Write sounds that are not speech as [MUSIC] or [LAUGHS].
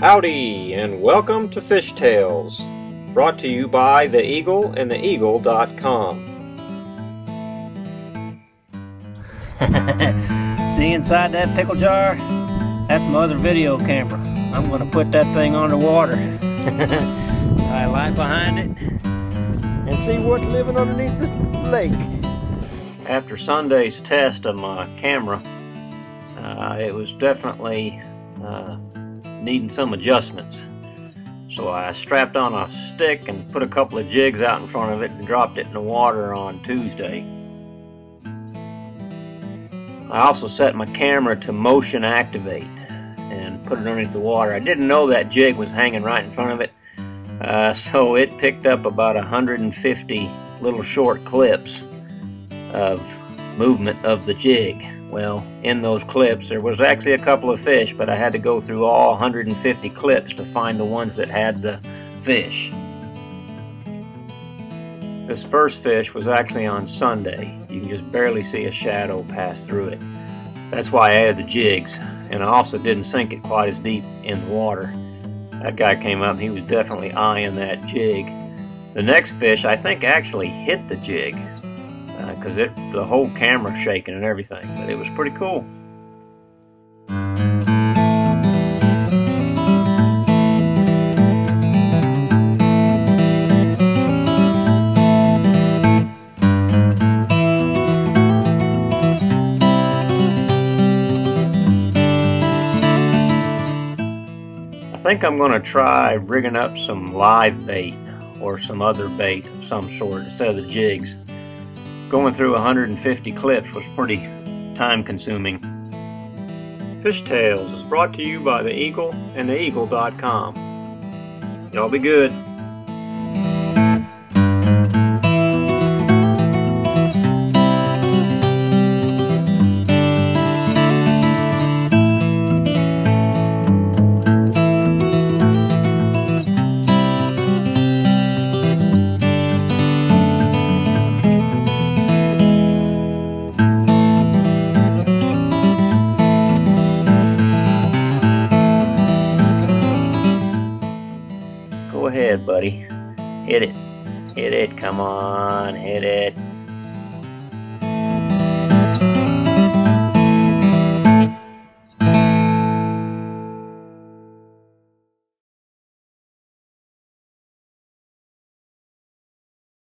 Howdy, and welcome to Fish Tales, brought to you by The Eagle and TheEagle.com. [LAUGHS] See inside that pickle jar? That's my other video camera. I'm going to put that thing underwater. [LAUGHS] I lie behind it and see what's living underneath the lake. After Sunday's test of my camera, uh, it was definitely uh, needing some adjustments. So I strapped on a stick and put a couple of jigs out in front of it and dropped it in the water on Tuesday. I also set my camera to motion activate and put it underneath the water. I didn't know that jig was hanging right in front of it, uh, [LAUGHS] so it picked up about 150 little short clips of movement of the jig. Well, in those clips, there was actually a couple of fish, but I had to go through all 150 clips to find the ones that had the fish. This first fish was actually on Sunday. You can just barely see a shadow pass through it. That's why I added the jigs, and I also didn't sink it quite as deep in the water. That guy came up, he was definitely eyeing that jig. The next fish, I think, actually hit the jig because uh, it the whole camera shaking and everything. But it was pretty cool. I think I'm going to try rigging up some live bait or some other bait of some sort instead of the jigs going through 150 clips was pretty time consuming. Fish Tales is brought to you by The Eagle and TheEagle.com. Y'all be good. Ahead, buddy. Hit it. Hit it. Come on. Hit it.